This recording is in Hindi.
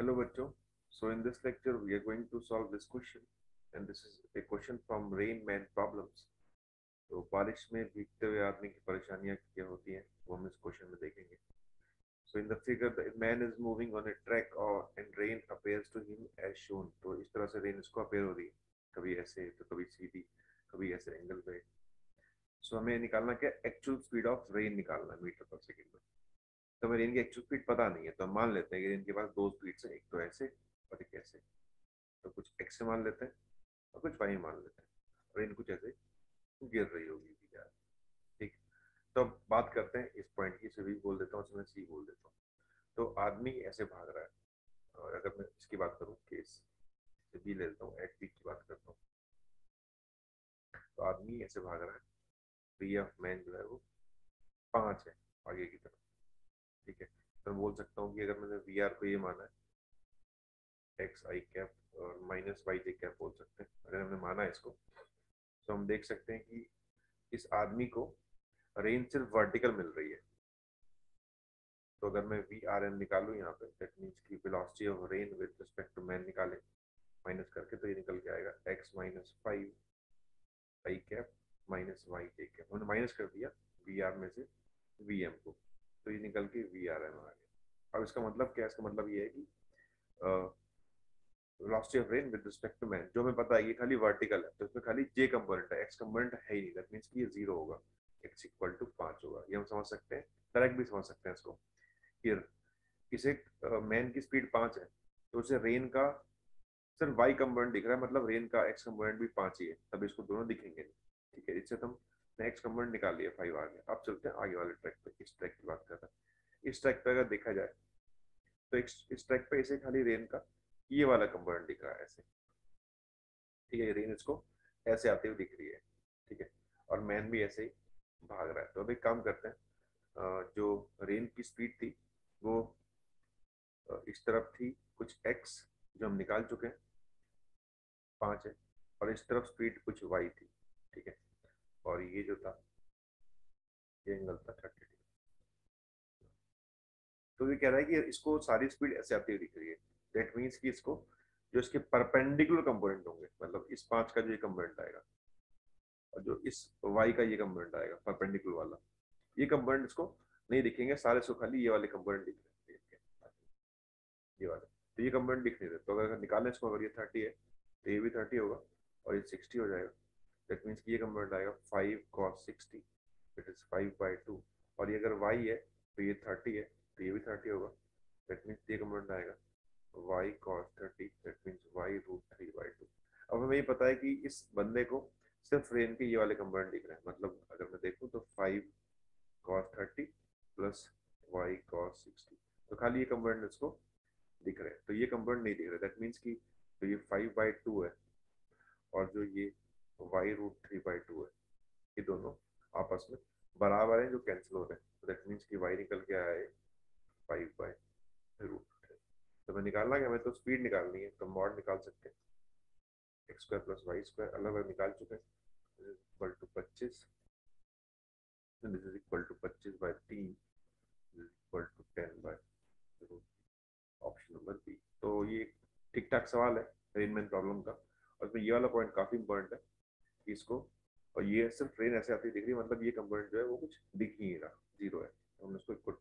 Hello, Bachcho. So in this lecture, we are going to solve this question, and this is a question from Rain Man Problems. तो बारिश में भीगते हुए आदमी की परेशानियाँ क्या होती हैं वो हम इस क्वेश्चन में देखेंगे So in the figure, the man is moving on a track or and rain appears to him as shown. तो इस तरह से रेन इसको अपेयर हो रही है कभी ऐसे तो कभी सीधी कभी ऐसे एंगल पे सो so, हमें निकालना क्या एक्चुअल स्पीड ऑफ़ रेन निकालना मीटर पर सेकंड में तो हमें रेन की एक्चुअल स्पीड पता नहीं है तो हम मान लेते हैं कि रेन के पास दो स्पीड है, एक तो ऐसे और एक ऐसे। तो कुछ एक्स से मान लेते हैं और कुछ वाई मान लेते हैं और रेन कुछ ऐसे गिर रही होगी ठीक तो अब बात करते हैं, इस पॉइंट की से भी बोल देता हूँ, इसमें सी बोल देता हूँ। तो आदमी ऐसे भाग रहा है और अगर मैं इसकी बात करूँ केस से बी ले लेता हूँ एट बी की बात करता हूँ। तो आदमी ऐसे भाग रहा है वी ऑफ़ मैन जो है वो पाँच है, आगे की तरफ़। ठीक है। तो बोल सकता हूँ कि अगर मैंने वी को ये माना है एक्स आई कैप और माइनस वाई जे कैप बोल सकते हैं, अगर हमने माना है इसको तो हम देख सकते हैं कि इस आदमी को रेंज सिर्फ़ वर्टिकल मिल रही है। तो अगर मैं वी आर एन निकालू यहाँ पे दैट मीन्स की velocity of rain with respect to man निकाले माइनस करके तो ये निकल के आएगा X minus five I cap minus Y J cap हमने माइनस कर दिया वी आर में से वी एम को। तो ये निकल के वी आर एम आ गया। अब इसका मतलब क्या है? इसका मतलब ये है कि velocity of rain with respect to man जो हमें पता है, ये खाली वर्टिकल है तो इसमें खाली जे कंपोनेंट है एक्स कंपोनेंट है ही नहीं दैट मींस कि ये ज़ीरो होगा। एक्स इक्वल टू पाँच होगा। ये हम समझ सकते हैं डायरेक्ट भी समझ सकते हैं इसको। कि किसी मैन की स्पीड पाँच है तो उसे रेन का, सिर्फ़ वाई कंपोनेंट दिख रहा है मतलब रेन का एक्स कंपोनेंट भी पाँच ही है तब इसको दोनों दिखेंगे। ठीक है, इससे तुम एक्स कंपोनेंट निकाल लिया फाइव आ गया। अब चलते हैं आगे वाले ट्रैक पे, इस ट्रैक की बात कर रहा है। इस ट्रैक पे अगर देखा जाए तो इस ट्रैक पे इसे खाली रेन का, ये वाला कंपोनेंट दिख रहा है ऐसे। ठीक है रेन इसको ऐसे आते हुए दिख रही है। ठीक है, और मैन भी ऐसे ही भाग रहा है। तो अब एक काम करते हैं जो रेन की स्पीड थी, वो इस तरफ़ थी कुछ एक्स जो हम निकाल चुके हैं, पाँच है, और इस तरफ़ स्पीड कुछ वाई थी। ठीक है और ये जो था, ये एंगल था थर्टी तो ये कह रहा है कि इसको सारी स्पीड ऐसे आती हुई दिख रही है। दैट मीन्स कि इसको जो इसके परपेंडिकुलर कंपोनेंट होंगे मतलब इस पाँच का जो ये कंपोनेंट आएगा, और जो इस वाई का ये कंपोनेंट आएगा परपेंडिकुलर वाला, ये कंपोनेंट इसको नहीं दिखेंगे, सारे इसको खाली ये वाले कंपोनेंट दिख रहे ये वाले। तो ये कंपोनेंट दिख नहीं रहे। तो अगर निकालें इसको, अगर ये थर्टी है तो ये भी थर्टी होगा, और ये सिक्सटी हो जाएगा। दैट मीन्स ये कंपोनेंट आएगा five cos sixty it is five by two और ये अगर वाई है तो ये थर्टी है तो ये भी थर्टी होगा. दैट मीन्स ये कंपोनेंट आएगा y cos 30 that means y root 3 by 2 अब हमें ये पता है कि इस बंदे को सिर्फ़ रेन के ये वाले कंपोनेंट दिख रहे हैं. मतलब अगर मैं देखूँ तो 5 cos 30 प्लस y cos 60 तो खाली ये कंपोनेंट इसको दिख रहे हैं. तो ये कंपोनेंट नहीं दिख रहे. दैट मीन्स कि तो ये 5 बाई टू है, और जो ये y root three by two है। ये दोनों आपस में बराबर हैं जो कैंसिल हो रहे हैं। दैट मीन्स कि y निकल के है फाइव बाई रूट थ्री तो मैं निकालना है हमें तो स्पीड निकालनी है तो मॉड निकाल सकते हैं। X square plus Y square अलग अलग निकाल चुके हैं। इक्वल टू पच्चीस। दिस इज़ इक्वल टू पच्चीस बाई तीन। Equal to ten by option number B तो ये ठीक ठाक सवाल है अरेंजमेंट प्रॉब्लम का। और इसमें ये वाला पॉइंट काफ़ी इंपॉर्टेंट है। कि इसको और ये सिर्फ़ ट्रेन ऐसे आती दिख रही है मतलब ये कंपोनेंट जो है वो कुछ दिख ही नहीं रहा ज़ीरो है। हमने इसको इक्वल